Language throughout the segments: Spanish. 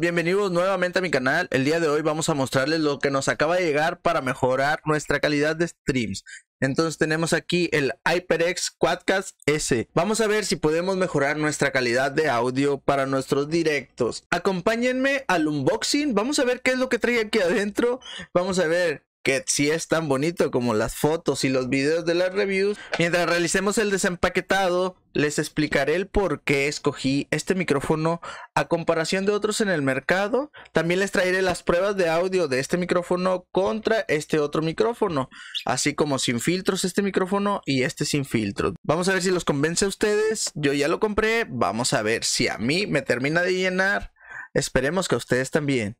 Bienvenidos nuevamente a mi canal. El día de hoy vamos a mostrarles lo que nos acaba de llegar para mejorar nuestra calidad de streams. Entonces tenemos aquí el HyperX Quadcast S. Vamos a ver si podemos mejorar nuestra calidad de audio para nuestros directos. Acompáñenme al unboxing. Vamos a ver qué es lo que trae aquí adentro. Vamos a ver que si es tan bonito como las fotos y los videos de las reviews. Mientras realicemos el desempaquetado, les explicaré el por qué escogí este micrófono a comparación de otros en el mercado. También les traeré las pruebas de audio de este micrófono contra este otro micrófono, así como sin filtros este micrófono y este sin filtros. Vamos a ver si los convence a ustedes. Yo ya lo compré, vamos a ver si a mí me termina de llenar. Esperemos que a ustedes también.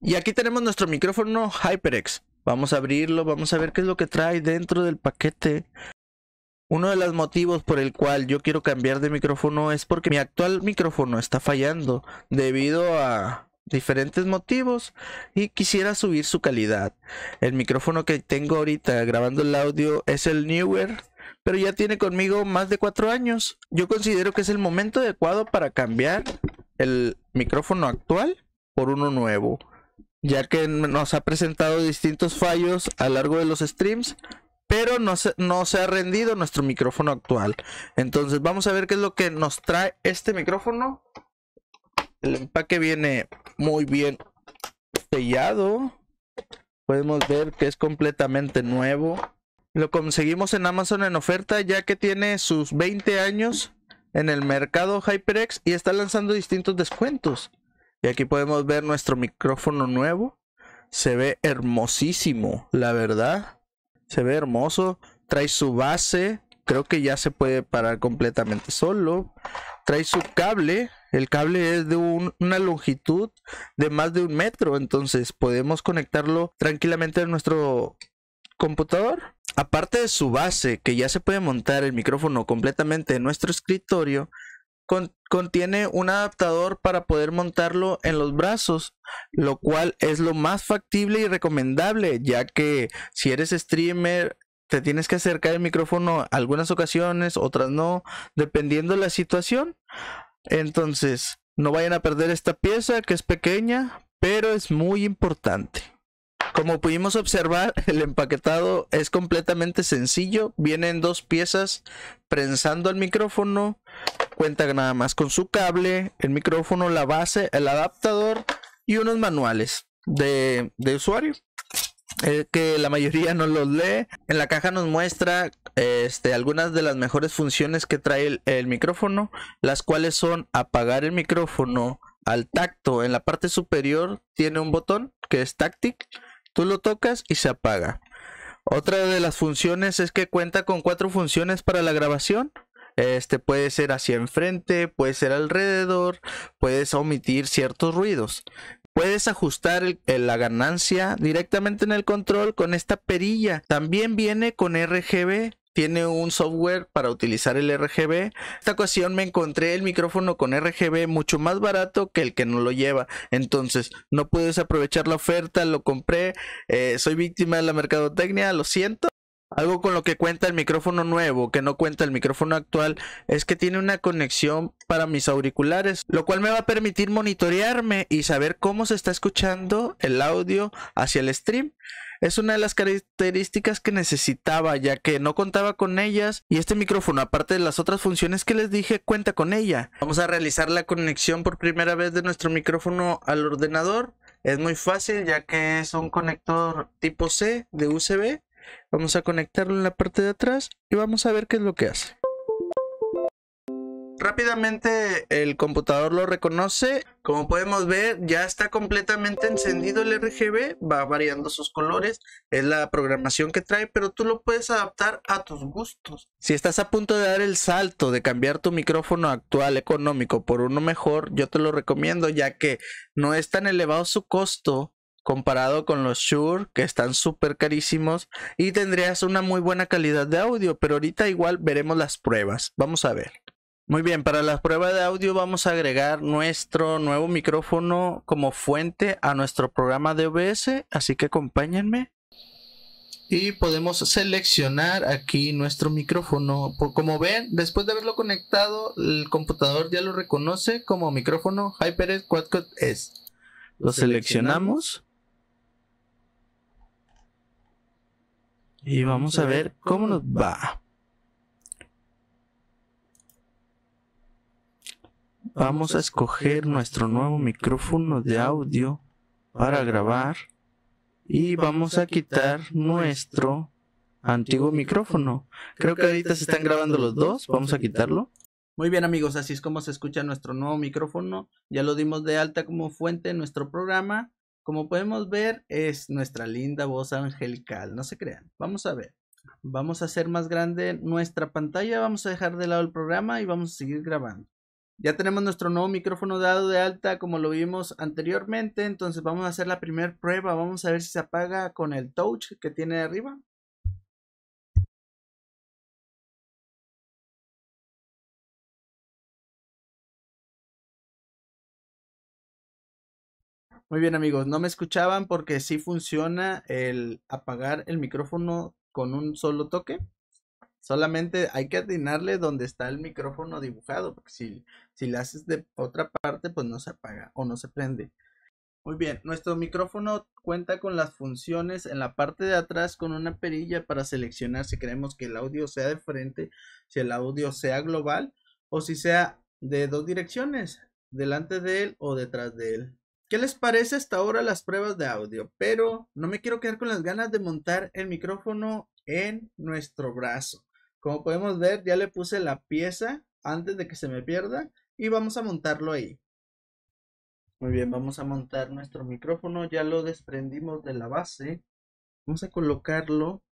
Y aquí tenemos nuestro micrófono HyperX. Vamos a abrirlo, vamos a ver qué es lo que trae dentro del paquete. Uno de los motivos por el cual yo quiero cambiar de micrófono es porque mi actual micrófono está fallando debido a diferentes motivos y quisiera subir su calidad. El micrófono que tengo ahorita grabando el audio es el Newer, pero ya tiene conmigo más de cuatro años. Yo considero que es el momento adecuado para cambiar el micrófono actual por uno nuevo ya que nos ha presentado distintos fallos a lo largo de los streams, pero no se, no se ha rendido nuestro micrófono actual. Entonces vamos a ver qué es lo que nos trae este micrófono. El empaque viene muy bien sellado. Podemos ver que es completamente nuevo. Lo conseguimos en Amazon en oferta ya que tiene sus 20 años en el mercado HyperX y está lanzando distintos descuentos. Y aquí podemos ver nuestro micrófono nuevo. Se ve hermosísimo, la verdad. Se ve hermoso. Trae su base. Creo que ya se puede parar completamente solo. Trae su cable. El cable es de una longitud de más de un metro. Entonces podemos conectarlo tranquilamente a nuestro computador. Aparte de su base, que ya se puede montar el micrófono completamente en nuestro escritorio, contiene un adaptador para poder montarlo en los brazos, lo cual es lo más factible y recomendable, ya que si eres streamer te tienes que acercar el micrófono algunas ocasiones, otras no, dependiendo de la situación. Entonces, no vayan a perder esta pieza que es pequeña, pero es muy importante. Como pudimos observar, el empaquetado es completamente sencillo. Vienen dos piezas prensando el micrófono. Cuenta nada más con su cable, el micrófono, la base, el adaptador y unos manuales de, usuario. Eh, que la mayoría no los lee. En la caja nos muestra este, algunas de las mejores funciones que trae el, el micrófono, las cuales son apagar el micrófono al tacto. En la parte superior tiene un botón que es táctil Tú lo tocas y se apaga. Otra de las funciones es que cuenta con cuatro funciones para la grabación. Este puede ser hacia enfrente, puede ser alrededor, puedes omitir ciertos ruidos. Puedes ajustar la ganancia directamente en el control con esta perilla. También viene con RGB tiene un software para utilizar el RGB. Esta ocasión me encontré el micrófono con RGB mucho más barato que el que no lo lleva. Entonces no puedes aprovechar la oferta, lo compré. Eh, soy víctima de la mercadotecnia, lo siento. Algo con lo que cuenta el micrófono nuevo, que no cuenta el micrófono actual, es que tiene una conexión para mis auriculares, lo cual me va a permitir monitorearme y saber cómo se está escuchando el audio hacia el stream es una de las características que necesitaba ya que no contaba con ellas y este micrófono aparte de las otras funciones que les dije cuenta con ella. Vamos a realizar la conexión por primera vez de nuestro micrófono al ordenador. Es muy fácil ya que es un conector tipo C de USB. Vamos a conectarlo en la parte de atrás y vamos a ver qué es lo que hace. Rápidamente el computador lo reconoce. Como podemos ver, ya está completamente encendido el RGB. Va variando sus colores. Es la programación que trae, pero tú lo puedes adaptar a tus gustos. Si estás a punto de dar el salto de cambiar tu micrófono actual económico por uno mejor, yo te lo recomiendo ya que no es tan elevado su costo comparado con los Shure que están súper carísimos y tendrías una muy buena calidad de audio, pero ahorita igual veremos las pruebas. Vamos a ver. Muy bien, para la prueba de audio vamos a agregar nuestro nuevo micrófono como fuente a nuestro programa de OBS, así que acompáñenme. y podemos seleccionar aquí nuestro micrófono. Como ven, después de haberlo conectado, el computador ya lo reconoce como micrófono HyperX Quadcode S. Lo seleccionamos. Y vamos a ver cómo nos va. Vamos a escoger nuestro nuevo micrófono de audio para grabar y vamos a quitar nuestro antiguo micrófono. Creo que ahorita se están grabando los dos, vamos a quitarlo. Muy bien amigos, así es como se escucha nuestro nuevo micrófono. Ya lo dimos de alta como fuente en nuestro programa. Como podemos ver es nuestra linda voz angelical, no se crean. Vamos a ver. Vamos a hacer más grande nuestra pantalla, vamos a dejar de lado el programa y vamos a seguir grabando. Ya tenemos nuestro nuevo micrófono dado de alta como lo vimos anteriormente. Entonces vamos a hacer la primera prueba. Vamos a ver si se apaga con el touch que tiene arriba. Muy bien amigos, no me escuchaban porque sí funciona el apagar el micrófono con un solo toque. Solamente hay que atinarle donde está el micrófono dibujado, porque si, si le haces de otra parte, pues no se apaga o no se prende. Muy bien, nuestro micrófono cuenta con las funciones en la parte de atrás con una perilla para seleccionar si queremos que el audio sea de frente, si el audio sea global o si sea de dos direcciones, delante de él o detrás de él. ¿Qué les parece hasta ahora las pruebas de audio? Pero no me quiero quedar con las ganas de montar el micrófono en nuestro brazo. Como podemos ver, ya le puse la pieza antes de que se me pierda y vamos a montarlo ahí. Muy bien, vamos a montar nuestro micrófono, ya lo desprendimos de la base. Vamos a colocarlo.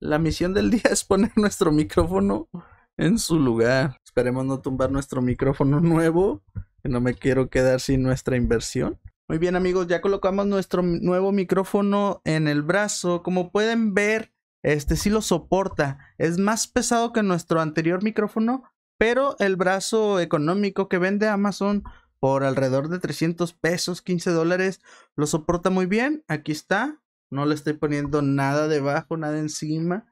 La misión del día es poner nuestro micrófono en su lugar. Esperemos no tumbar nuestro micrófono nuevo, que no me quiero quedar sin nuestra inversión. Muy bien amigos, ya colocamos nuestro nuevo micrófono en el brazo. Como pueden ver, este sí lo soporta. Es más pesado que nuestro anterior micrófono, pero el brazo económico que vende Amazon por alrededor de 300 pesos, 15 dólares, lo soporta muy bien. Aquí está. No le estoy poniendo nada debajo, nada encima.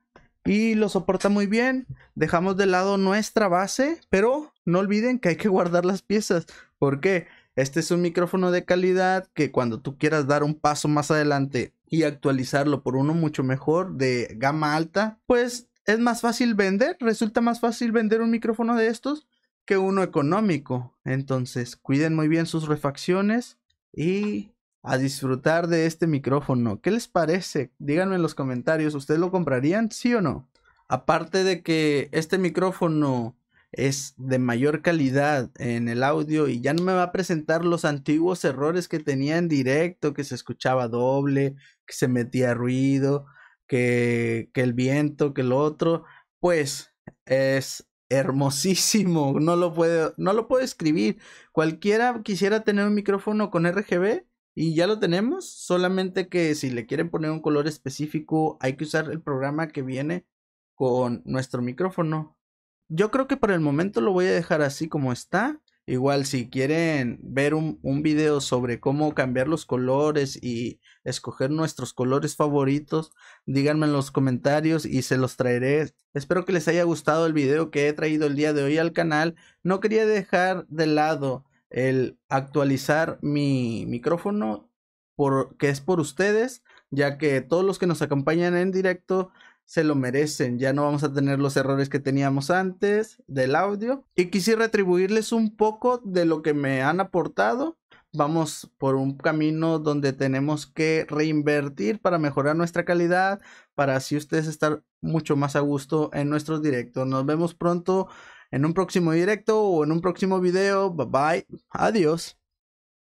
Y lo soporta muy bien. Dejamos de lado nuestra base, pero no olviden que hay que guardar las piezas. ¿Por qué? Este es un micrófono de calidad que cuando tú quieras dar un paso más adelante y actualizarlo por uno mucho mejor de gama alta, pues es más fácil vender, resulta más fácil vender un micrófono de estos que uno económico. Entonces, cuiden muy bien sus refacciones y a disfrutar de este micrófono. ¿Qué les parece? Díganme en los comentarios, ¿ustedes lo comprarían? ¿Sí o no? Aparte de que este micrófono es de mayor calidad en el audio y ya no me va a presentar los antiguos errores que tenía en directo, que se escuchaba doble, que se metía ruido, que, que el viento, que lo otro, pues es hermosísimo, no lo puedo, no lo puedo escribir. Cualquiera quisiera tener un micrófono con RGB y ya lo tenemos, solamente que si le quieren poner un color específico hay que usar el programa que viene con nuestro micrófono yo creo que por el momento lo voy a dejar así como está. Igual si quieren ver un, un, video sobre cómo cambiar los colores y escoger nuestros colores favoritos, díganme en los comentarios y se los traeré. Espero que les haya gustado el video que he traído el día de hoy al canal. No quería dejar de lado el actualizar mi micrófono por, que es por ustedes, ya que todos los que nos acompañan en directo se lo merecen. Ya no vamos a tener los errores que teníamos antes del audio. Y quisiera retribuirles un poco de lo que me han aportado. Vamos por un camino donde tenemos que reinvertir para mejorar nuestra calidad, para así ustedes estar mucho más a gusto en nuestros directos. Nos vemos pronto en un próximo directo o en un próximo video. Bye bye. Adiós.